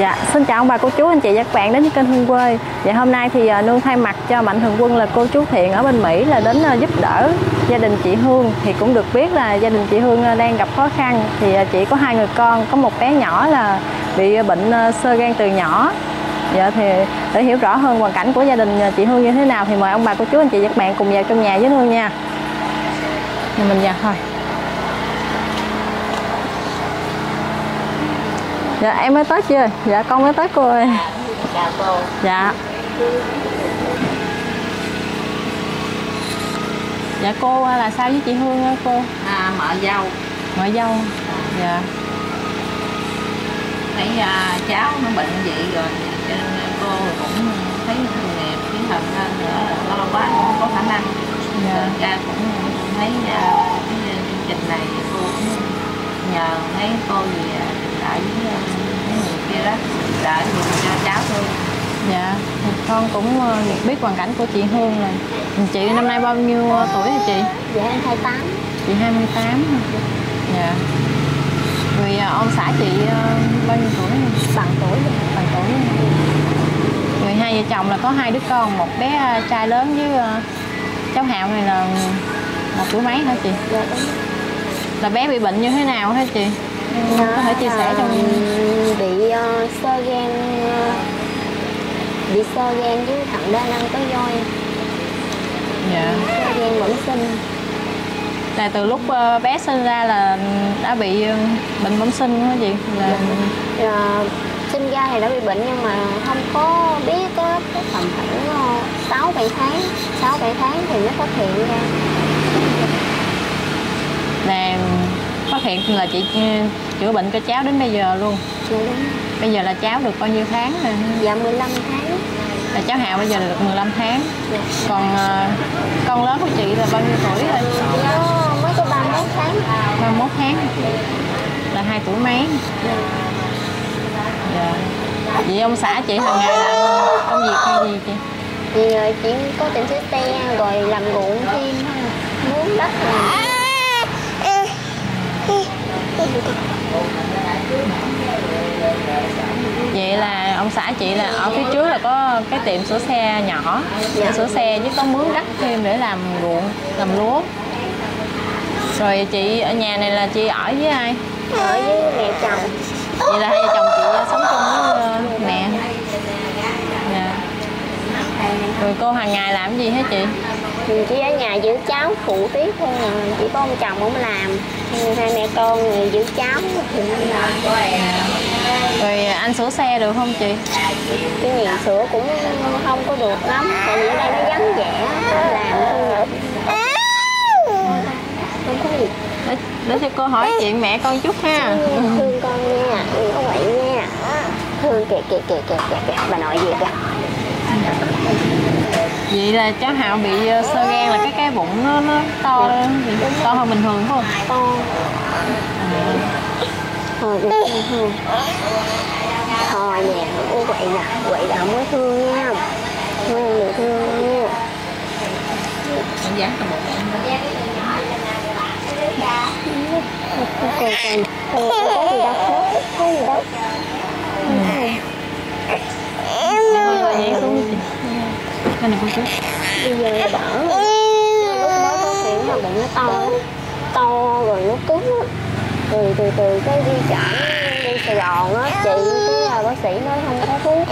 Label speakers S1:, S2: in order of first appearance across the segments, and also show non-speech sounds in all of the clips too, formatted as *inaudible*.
S1: Dạ, xin chào ông bà cô chú anh chị và các bạn đến với kênh Hương Quê. Dạ hôm nay thì à, nương thay mặt cho Mạnh Thường Quân là cô chú Thiện ở bên Mỹ là đến à, giúp đỡ gia đình chị Hương thì cũng được biết là gia đình chị Hương à, đang gặp khó khăn thì chị có hai người con, có một bé nhỏ là bị bệnh sơ gan từ nhỏ. Dạ thì để hiểu rõ hơn hoàn cảnh của gia đình chị Hương như thế nào thì mời ông bà cô chú anh chị và các bạn cùng vào trong nhà với Hương nha. Thì mình vào thôi. Dạ em mới tới chưa? Dạ con mới tới cô ơi.
S2: chào cô
S1: Dạ. Dạ cô à, là sao với chị Hương á cô?
S2: à, mợ dâu
S1: Ngoại dâu. Dạ.
S2: thấy à, cháu nó bệnh vậy rồi cho nên cô cũng thấy tội nghiệp tiếng thần hơn nữa lo quá cũng không có khả năng
S1: Dạ.
S2: Ra cũng thấy à, cái chương trình này cô cũng nhờ mấy cô gì à, mấy người kia đó đợi cho cháu thôi
S1: Dạ. Thì con cũng ờ, biết hoàn cảnh của chị Hương rồi. Chị năm nay bao nhiêu ờ, tuổi hả chị?
S3: Dạ em 28
S1: Chị 28 hả? Dạ. Rồi ờ, ông xã chị ờ, bao nhiêu tuổi?
S3: bằng tuổi
S1: Bằng tuổi. Rồi hai vợ chồng là có hai đứa con, một bé trai lớn với cháu Hạo này là một tuổi mấy hả chị?
S3: Dạ đúng
S1: Là bé bị bệnh như thế nào hả chị? Có thể chia sẻ trong
S3: sơ gan ờ, bị sơ gan với thận đa năng có voi
S1: Dạ.
S3: sơ gan bẩm sinh
S1: Là từ lúc ờ, bé sinh ra là đã bị ờ, bệnh bẩm sinh hả chị? Là
S3: Ờ, sinh ra thì đã bị bệnh nhưng mà không có biết á cái tầm khoảng sáu bảy tháng sáu bảy tháng thì mới phát hiện ra
S1: là phát hiện là chị chữa bệnh cho cháu đến bây giờ luôn.
S3: dạ đúng
S1: Bây giờ là cháu được bao nhiêu tháng rồi?
S3: dạ 15 tháng
S1: Là cháu Hạo bây giờ là được 15 tháng.
S3: dạ.
S1: Còn ờ, con lớn của chị là bao nhiêu tuổi rồi?
S3: có mới có 31 tháng
S1: 31 tháng. Là hai tuổi mấy. Dạ. Vậy ông xã chị hàng ngày làm công việc hay gì chị?
S3: thì ờ, chỉ có tiền sửa xe rồi làm ruộng thêm muốn đất làm
S1: ông xã chị là ở phía trước là có cái tiệm sửa xe nhỏ
S3: Dạ.
S1: sửa xe với có mướn đất thêm để làm ruộng, làm lúa Rồi chị ở nhà này là chị ở với ai?
S3: ở với mẹ chồng
S1: Vậy là hai vợ chồng chị sống chung với ờ, mẹ dạ. Rồi cô hàng ngày làm gì hả chị?
S3: thì chỉ ở nhà giữ cháu phụ tiếp thôi à chỉ có ông chồng không làm hai mẹ con người giữ cháu thì làm
S1: Anh sửa xe được không chị?
S3: cái nghiền sữa cũng không có được lắm tại vì ở đây nó vắng vẻ làm không có gì
S1: Để, để cho cô hỏi chuyện mẹ con chút ha
S3: thương con nha đừng có vậy nha thương kìa kìa kìa kìa kìa, kìa. bà nội gì kìa
S1: Vậy là cháu Hạo bị ờ, sơ gan là cái cái bụng nó, nó to gì? To hơn bình thường phải không?
S3: to thôi được không thôi. Nè ô quậy nè quậy là không có thương nha. Ngoan được thương nha.
S2: Con dán cho một em
S3: còn còn còn có gì đâu có gì đâu.
S1: Rồi vậy? xuống chị Cái này cô chú
S3: bây giờ là đỡ. Rồi. lúc mới có chuyện mà bụng nó to lắm. to rồi nó cứng rồi từ từ cái đi chợ đi sài gòn á chị cái là bác sĩ nói không có thuốc.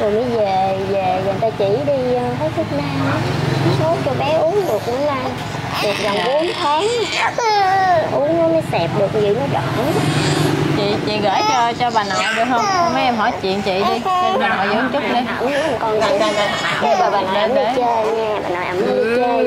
S3: Rồi mới về về người ta chỉ đi ờ, thấy thuốc nam á. Sốt cho bé uống được cũng lan được gần 4 tháng. Uống nó mới xẹp được vậy nó đỡ.
S1: Chị chị gửi cho cho bà nội được không? Mấy em hỏi chuyện chị đi. Cho bà nội một chút đi.
S3: Con đây đây đây đây bà bà nội ẩm đi chơi nha bà nội ẩm đi chơi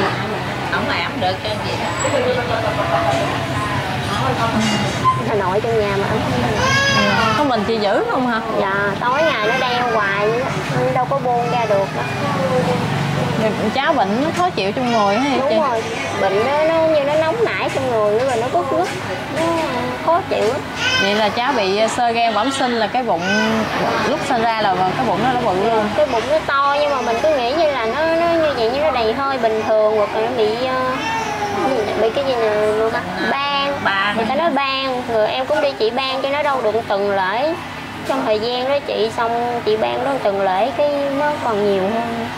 S3: nha
S2: ổng ẩm được cho gì
S3: bà nội trong nhà mà ẩm
S1: có mình chị giữ không hả?
S3: Dạ tối ngày nó đeo hoài đó. Đâu có buông ra được.
S1: Rồi cháu bệnh nó khó chịu trong người hay chị
S3: đúng rồi bệnh nó, nó như nó nóng nảy trong người rồi nó bứt rứt nó khó chịu lắm.
S1: Vậy là cháu bị sơ gan bẩm sinh là cái bụng lúc sinh ra là cái bụng nó đã bự luôn
S3: cái bụng nó to nhưng mà mình cứ nghĩ như là nó nó như vậy như nó đầy hơi bình thường hoặc là nó bị ờ, bị cái gì nè ban.
S2: Ban.
S3: người ta nói ban. Rồi em cũng đi chị ban cho nó đâu được từng lễ. Trong thời gian đó chị xong chị ban đó từng lễ cái nó còn nhiều hơn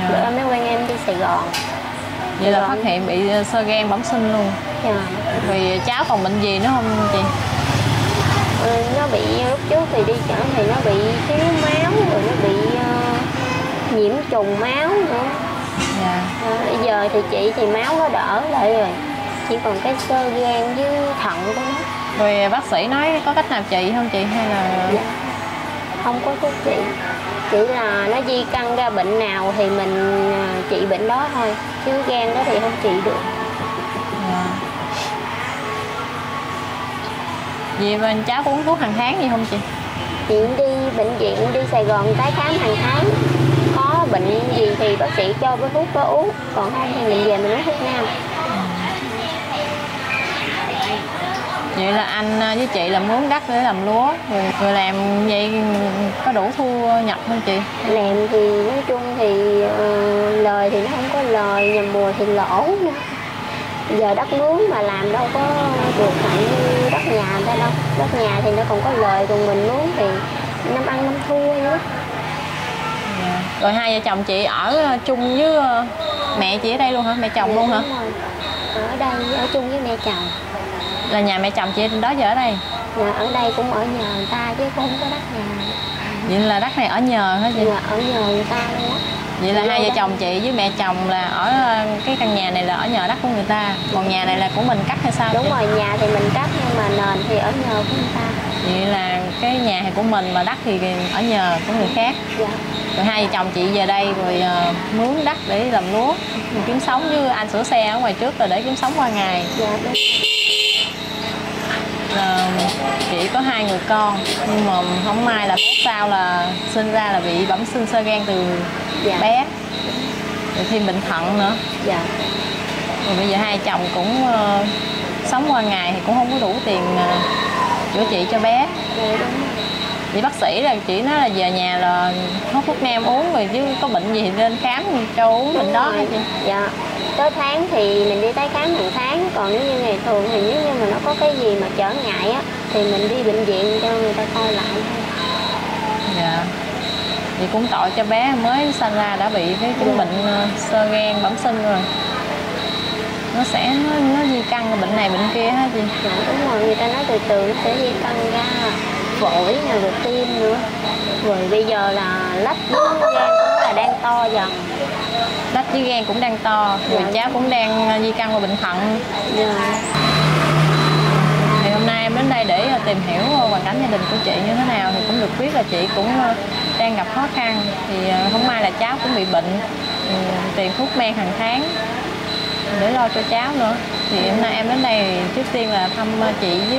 S1: dạ.
S3: bữa em mới quen em đi Sài Gòn
S1: vậy là
S3: Dạ.
S1: phát hiện bị ờ, sơ gan bẩm sinh luôn
S3: dạ.
S1: vì cháu còn bệnh gì nữa không chị
S3: Ừ, nó bị lúc trước thì đi chợ thì nó bị thiếu máu rồi nó bị ờ, nhiễm trùng máu nữa
S1: dạ
S3: Ờ, bây giờ thì chị thì máu nó đỡ lại rồi chỉ còn cái sơ gan với thận của nó
S1: rồi bác sĩ nói có cách nào trị không chị hay là
S3: Dạ. không có thuốc trị chỉ là nó di căn ra bệnh nào thì mình ờ, trị bệnh đó thôi. Chứ gan đó thì không trị được.
S1: Dạ. Vậy mà cháu có uống thuốc hàng tháng gì không chị?
S3: chị đi bệnh viện đi Sài Gòn tái khám hàng tháng. Có bệnh gì thì bác sĩ cho cái thuốc đó uống. Còn không thì mình về mình uống thuốc nam
S1: Vậy là anh ờ, với chị là mướn đất để làm lúa Rồi, rồi làm vậy có đủ thu nhập không chị?
S3: làm thì nói chung thì ờ, lời thì nó không có lời nhầm mùa thì lỗ nữa giờ đất mướn mà làm đâu có được mạnh đất nhà ta đâu đất nhà thì nó còn có lời còn mình mướn thì năm ăn năm thua nữa
S1: Dạ. Rồi hai vợ chồng chị ở chung với ờ, mẹ chị ở đây luôn hả? Mẹ chồng luôn hả?
S3: Rồi. ở đây ở chung với mẹ chồng
S1: Là nhà mẹ chồng chị đó giờ ở đây?
S3: Nhà ở đây cũng ở nhờ người ta chứ cũng không có đất nhà.
S1: Vậy là đất này ở nhờ hả chị?
S3: nhà ở nhờ người ta luôn á.
S1: Vậy là
S3: Dạ,
S1: hai vợ chồng chị với mẹ chồng là ở ờ, cái căn nhà này là ở nhờ đất của người ta. Còn nhà này là của mình cắt hay sao?
S3: Đúng
S1: chị?
S3: rồi nhà thì mình cắt nhưng mà nền thì ở nhờ của người ta.
S1: Vậy là cái nhà thì của mình mà đất thì ở nhờ của người khác.
S3: Dạ.
S1: Rồi hai vợ chồng chị về đây rồi ờ, mướn đất để làm lúa kiếm sống. Với anh sửa xe ở ngoài trước là để kiếm sống qua ngày.
S3: Dạ đúng
S1: Ờ, chị có hai người con nhưng mà không may là bé sau là sinh ra là bị bẩm sinh sơ gan từ
S3: Dạ.
S1: bé. Rồi thêm bệnh thận nữa.
S3: Dạ.
S1: Rồi bây giờ hai chồng cũng ờ, sống qua ngày thì cũng không có đủ tiền ờ, chữa trị cho bé.
S3: Dạ
S1: bác sĩ là chỉ nói là về nhà là hốt thuốc nam uống rồi chứ có bệnh gì thì lên khám cho uống bệnh đó hả chị?
S3: Dạ. Tới tháng thì mình đi tái khám tháng còn nếu như ngày thường thì nếu như mà nó có cái gì mà trở ngại á thì mình đi bệnh viện cho người ta coi lại thôi.
S1: Dạ. Vậy cũng tội cho bé mới sinh ra đã bị cái chứng
S3: Dạ.
S1: bệnh ờ, sơ gan bẩm sinh rồi. Nó sẽ nó, nó di căn bệnh này bệnh kia hả chị
S3: dạ đúng rồi người ta nói từ từ nó sẽ di căn ra. Phổi nè rồi tim nữa. Rồi bây giờ là lách gan cũng là đang to dần
S1: lách với gan cũng đang to rồi
S3: Dạ.
S1: cháu cũng đang ờ, di căn vào bệnh thận.
S3: Dạ.
S1: Thì hôm nay em đến đây để ờ, tìm hiểu ờ, hoàn cảnh gia đình của chị như thế nào thì cũng được biết là chị cũng đang gặp khó khăn. Thì không may là cháu cũng bị bệnh ừ, tiền thuốc men hàng tháng để lo cho cháu nữa. Thì hôm nay em đến đây trước tiên là thăm chị với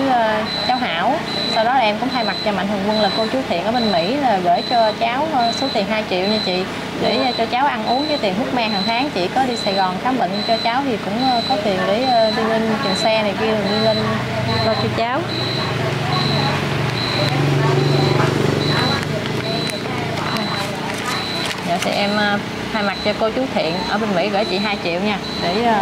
S1: cháu Hảo. Sau đó là em cũng thay mặt cho Mạnh Thường Quân là cô chú Thiện ở bên Mỹ là gửi cho cháu số tiền 2 triệu nha chị để ờ, cho cháu ăn uống với tiền hút men hàng tháng chị có đi Sài Gòn khám bệnh cho cháu thì cũng ờ, có tiền để ờ, đi lên tiền xe này kia rồi đi lên lo cho cháu dạ thì em thay mặt cho cô chú Thiện ở bên Mỹ gửi chị 2 triệu nha để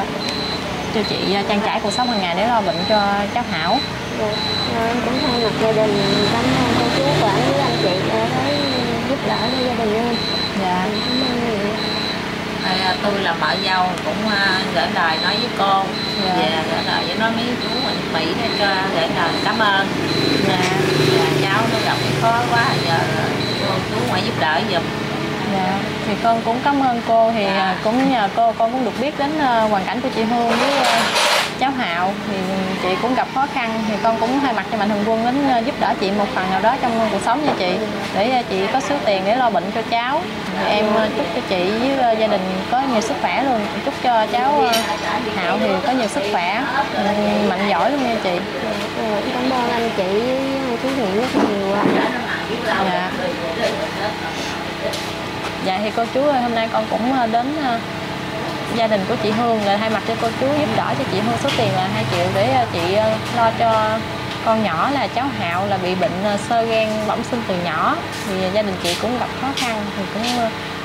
S1: cho chị trang trải cuộc sống hàng ngày để lo bệnh cho cháu Hảo
S3: Dạ, em cũng thay mặt gia đình cảm ơn cô chú và anh chị đã giúp đỡ cho gia đình em
S1: dạ.
S2: À, tôi là vợ dâu cũng à, gửi lời nói với cô
S1: Dạ.
S2: và gửi lời với nói mấy chú ở Mỹ để cho gửi lời cảm ơn
S1: dạ
S2: và cháu nó gặp khó quá giờ cô chú phải giúp đỡ giùm
S1: Dạ, thì con cũng cảm ơn cô thì
S2: Dạ.
S1: à, cũng nhờ cô con cũng được biết đến à, hoàn cảnh của chị Hương với cháu Hạo thì chị cũng gặp khó khăn thì con cũng thay mặt cho mạnh thường quân đến à, giúp đỡ chị một phần nào đó trong cuộc sống nha chị. Để à, chị có số tiền để lo bệnh cho cháu. Thì em à, chúc cho chị với gia đình có nhiều sức khỏe luôn. Chúc cho cháu Hạo thì có nhiều sức khỏe. Mạnh giỏi luôn nha chị.
S3: Cảm ơn anh chị với chú Hiền rất nhiều ạ.
S1: dạ. Dạ thì cô chú ơi hôm nay con cũng ờ, đến ờ, gia đình của chị Hương là thay mặt cho cô chú giúp đỡ cho chị Hương số tiền là 2 triệu để ờ, chị ờ, lo cho con nhỏ là cháu Hạo là bị bệnh ờ, sơ gan bẩm sinh từ nhỏ. Thì gia đình chị cũng gặp khó khăn thì cũng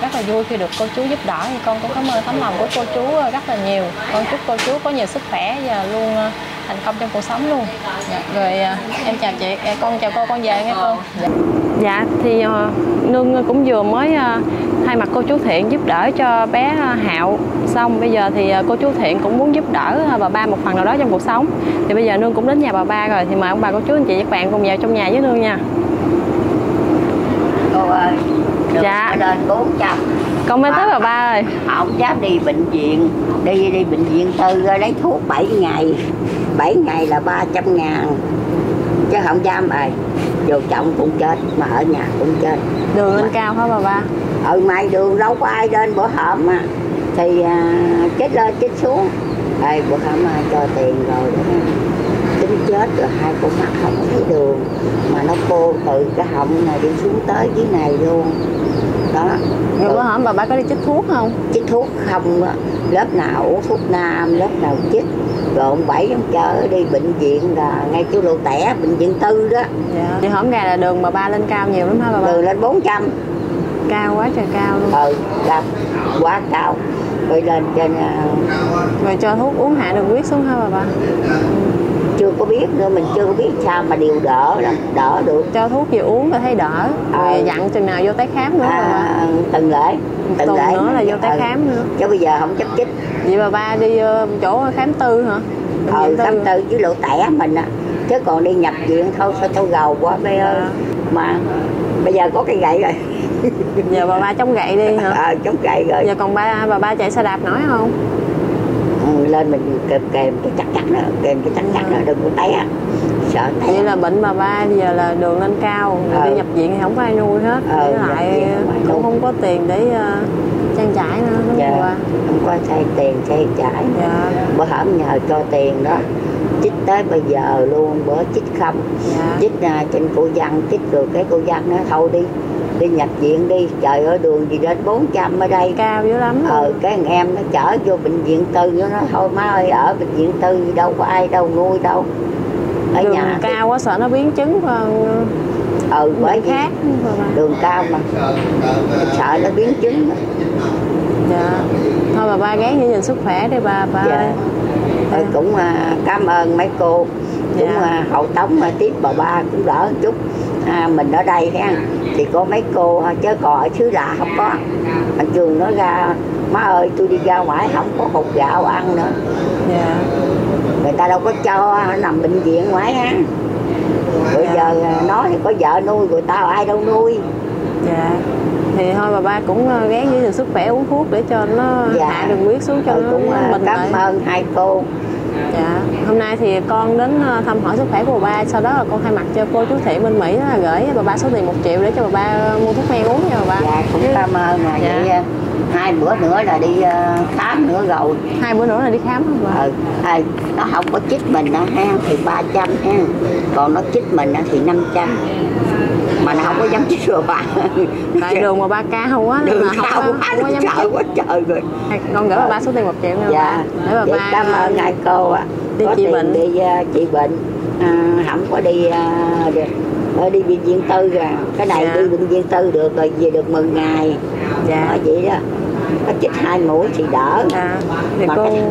S1: rất là vui khi được cô chú giúp đỡ. Thì con cũng cảm ơn tấm lòng của cô chú rất là nhiều. Con chúc cô chú có nhiều sức khỏe và luôn thành công trong cuộc sống luôn. Dạ. rồi em chào chị con chào cô con về nghe cô. Dạ, dạ thì uh, nương cũng vừa mới uh, thay mặt cô chú thiện giúp đỡ cho bé hạo. Xong bây giờ thì cô chú thiện cũng muốn giúp đỡ bà ba một phần nào đó trong cuộc sống. Thì bây giờ nương cũng đến nhà bà ba rồi thì mời ông bà cô chú anh chị các bạn cùng vào trong nhà với nương nha.
S4: Cô ơi được
S1: Dạ.
S4: lên 400
S1: con mới tới bà ba rồi.
S4: Không dám đi bệnh viện đi đi bệnh viện tư lấy thuốc 7 ngày. 7 ngày là 300 ngàn. Chứ không dám rồi vô trọng cũng chết mà ở nhà cũng chết.
S1: Đường lên cao hả bà ba?
S4: Ở mai đường đâu có ai lên bữa hổm mà. Thì à, chết lên chết xuống. Đây bữa hổm ai cho tiền rồi. Tính chết rồi hai con mắt không thấy đường. Mà nó cô từ cái họng này đi xuống tới dưới này luôn. Đó.
S1: Rồi bữa hổm bà ba có đi chích thuốc không?
S4: Chích thuốc không. Lớp nào uống thuốc nam lớp nào chích rồi ông bảy ông chở đi bệnh viện là ngay chỗ lộ tẻ bệnh viện tư đó.
S1: Dạ. Thì hổm gà là đường bà ba lên cao nhiều lắm hả bà ba?
S4: Từ lên 400
S1: cao quá trời cao luôn.
S4: Ừ là quá cao. Rồi lên trên à,
S1: rồi cho thuốc uống hạ đường huyết xuống hả bà ba
S4: chưa có biết nữa mình chưa có biết sao mà điều đỡ đỡ được.
S1: Cho thuốc gì uống rồi thấy đỡ rồi
S4: Ờ.
S1: dặn chừng nào vô tái khám nữa
S4: à, từng lễ từng
S1: tuần
S4: lễ.
S1: nữa là vô tái
S4: Ừ.
S1: khám nữa.
S4: Chứ bây giờ không chấp chích
S1: vậy bà ba đi ờ, chỗ khám tư hả?
S4: Ờ khám tư với lộ tẻ mình á. Chứ còn đi nhập viện thôi sao tôi gầu quá bé ơi.
S1: Dạ.
S4: mà bây giờ có cái gậy rồi.
S1: Giờ bà ba chống gậy đi hả? *laughs*
S4: Ờ chống gậy rồi.
S1: Giờ còn ba bà ba chạy xe đạp nổi không
S4: Ừ, lên mình kèm kèm cái chắc chắn đó kèm cái chắc chắn đó đừng có té. Sợ té.
S1: Vậy là bệnh bà ba giờ là đường lên cao
S4: Ờ.
S1: đi nhập viện thì không có ai nuôi hết.
S4: Ờ,
S1: với lại
S4: không
S1: cũng
S4: nuôi.
S1: không có tiền để ờ, trang trải nữa đúng
S4: dạ
S1: không
S4: không có xây tiền xây trải
S1: dạ.
S4: Bữa hổm nhờ cho tiền đó. Chích tới bây giờ luôn bữa chích không.
S1: Dạ.
S4: Chích à, trên cô văn chích rồi cái cô văn nói thôi đi đi nhập viện đi. Trời ơi đường gì đến 400 ở đây.
S1: Cao dữ lắm
S4: ờ cái thằng em nó chở vô bệnh viện tư nó nói thôi má ơi ở bệnh viện tư đâu có ai đâu nuôi đâu. Ở
S1: đường
S4: nhà thì-
S1: cao quá sợ nó biến chứng và
S4: ừ bởi vì
S1: khác
S4: đường cao mà. Sợ nó biến chứng
S1: dạ. Thôi bà ba gán giữ gìn sức khỏe đi bà ba
S4: Dạ.
S1: ơi.
S4: Rồi cũng à, cảm ơn mấy cô. Cũng
S1: Dạ.
S4: à, hậu tống mà tiếp bà ba cũng đỡ chút. À, mình ở đây ha thì có mấy cô chứ còn ở xứ lạ không có. Anh trường nói ra má ơi tôi đi ra ngoài không có hột gạo ăn nữa.
S1: Dạ.
S4: Người ta đâu có cho nằm bệnh viện ngoài ha bây
S1: Dạ.
S4: giờ à, nó thì có vợ nuôi người ta ai đâu nuôi.
S1: Dạ. Thì thôi bà ba cũng gán giữ gìn sức khỏe uống thuốc để cho nó
S4: Dạ.
S1: hạ đường huyết xuống cho
S4: Rồi
S1: nó
S4: cũng à,
S1: bình
S4: cảm
S1: lại
S4: ơn hai cô
S1: dạ hôm nay thì con đến ờ, thăm hỏi sức khỏe của bà. Ba sau đó là con thay mặt cho cô chú thị bên mỹ là gửi bà ba số tiền một triệu để cho bà ba ờ, mua thuốc men uống nha bà ba.
S4: Dạ cũng
S1: Chứ
S4: cảm ơn mà
S1: Dạ.
S4: vậy à, hai bữa nữa là đi khám nữa rồi.
S1: Hai bữa nữa là đi khám hả bà?
S4: Ừ, à, nó không có chích mình đó ha thì 300 ha. Còn nó chích mình thì 500 mà nó không có dám rồi bà.
S1: Tại đường bà ba cao quá
S4: đường
S1: không
S4: cao
S1: có,
S4: quá
S1: không có dám
S4: sợ quá trời rồi.
S1: Con gửi ba số tiền một triệu nha
S4: dạ.
S1: để bà
S4: vậy
S1: ba
S4: cảm ơn hai cô ạ.
S1: đi
S4: tiền
S1: bệnh.
S4: đi à, trị bệnh. À, không có đi à, đi, ờ, đi bệnh viện tư rồi. Cái này
S1: Dạ.
S4: đi bệnh viện tư được rồi về được 10 ngày.
S1: Dạ.
S4: Nói vậy đó. Có chích hai mũi thì đỡ.
S1: Dạ. Thì
S4: Mà
S1: cô
S4: cái-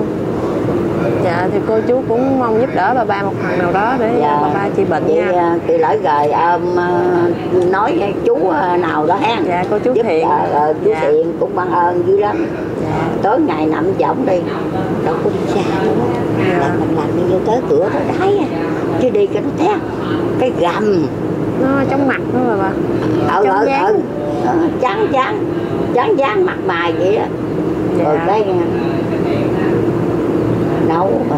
S1: dạ thì cô chú cũng mong giúp đỡ bà ba một phần nào đó để
S4: Dạ.
S1: bà ba trị bệnh
S4: vậy
S1: nha
S4: à, từ lỡ rồi um, à, nói chú à, nào đó ha
S1: dạ cô chú
S4: giúp
S1: thiện
S4: ờ, ờ, chú
S1: Dạ.
S4: thiện cũng ban ơn dữ lắm
S1: dạ
S4: tối ngày nằm võng đi đâu đi xa
S1: Dạ.
S4: mình làm đi vô tới cửa đó đáy à. chứ đi cái nó té cái gầm
S1: nó trong mặt đó bà ba
S4: ở
S1: Trong
S4: ở
S1: dáng.
S4: ở ờ, chán chán chán chán mặt mày vậy đó rồi
S1: dạ
S4: cái à, nấu ờ,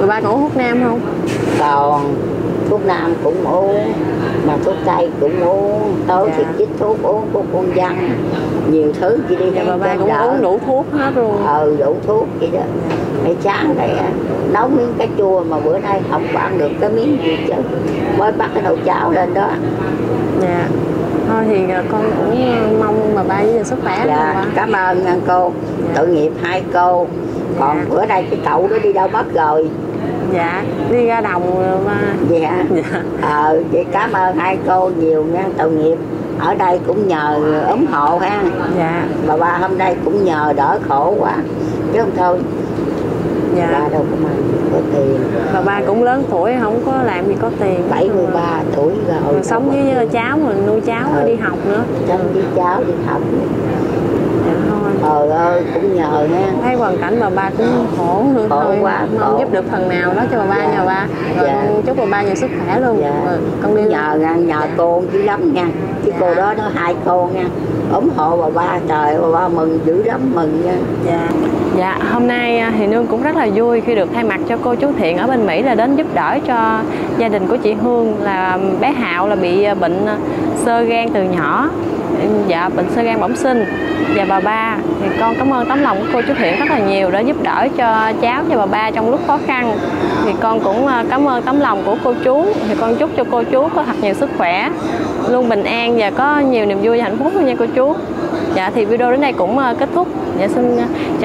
S1: bà ba uống thuốc nam không?
S4: Còn thuốc nam cũng uống mà thuốc tây cũng uống tối
S1: Dạ.
S4: thì chích thuốc uống thuốc con văn nhiều thứ chị đi
S1: dạ bà ba cũng
S4: đỡ.
S1: uống đủ thuốc hết luôn.
S4: Ờ đủ thuốc vậy đó. Ngày sáng này nấu miếng cá chua mà bữa nay không ăn được cái miếng gì chứ. Mới bắt cái nồi cháo lên đó.
S1: Dạ. Thôi thì ờ, con cũng ờ, mong bà ba giữ gìn sức khỏe
S4: dạ cảm ơn nha cô.
S1: Dạ.
S4: tội nghiệp hai cô còn
S1: Dạ.
S4: bữa nay cái cậu đó đi đâu mất rồi?
S1: Dạ đi ra đồng ba
S4: dạ
S1: dạ.
S4: Ờ vậy cảm ơn hai cô nhiều nha tội nghiệp. Ở đây cũng nhờ ủng hộ ha.
S1: Dạ.
S4: Bà ba hôm nay cũng nhờ đỡ khổ quá. Chứ không thôi.
S1: Dạ.
S4: Bà đâu có mang có tiền.
S1: Bà ba cũng lớn tuổi không có làm gì có tiền.
S4: 73 tuổi rồi.
S1: Rồi sống với cháu mà nuôi cháu
S4: Ừ.
S1: đi học nữa.
S4: Sống với cháu đi học trời ơi cũng nhờ ha
S1: thấy hoàn cảnh bà ba cũng khổ nữa
S4: Khổ
S1: thôi
S4: quá, khổ.
S1: giúp được phần nào đó cho bà ba
S4: Dạ.
S1: nha ba rồi
S4: Dạ.
S1: con chúc bà ba nhiều sức khỏe luôn
S4: dạ
S1: Rồi, con đi
S4: nhờ nha, nhờ cô dữ lắm nha chứ
S1: Dạ.
S4: cô đó nó hai cô nha ủng hộ bà ba trời bà ba mừng dữ lắm mừng nha
S1: Dạ. Dạ, hôm nay à, thì Nương cũng rất là vui khi được thay mặt cho cô chú Thiện ở bên Mỹ là đến giúp đỡ cho gia đình của chị Hương là bé Hạo là bị à, bệnh à, xơ gan từ nhỏ. Dạ, bệnh sơ gan bẩm sinh. Và bà ba thì con cảm ơn tấm lòng của cô chú Thiện rất là nhiều đã giúp đỡ cho cháu và bà ba trong lúc khó khăn. Thì con cũng ờ, cảm ơn tấm lòng của cô chú. Thì con chúc cho cô chú có thật nhiều sức khỏe luôn bình an và có nhiều niềm vui và hạnh phúc nha cô chú. Dạ thì video đến đây cũng ờ, kết thúc. Dạ xin ờ, chào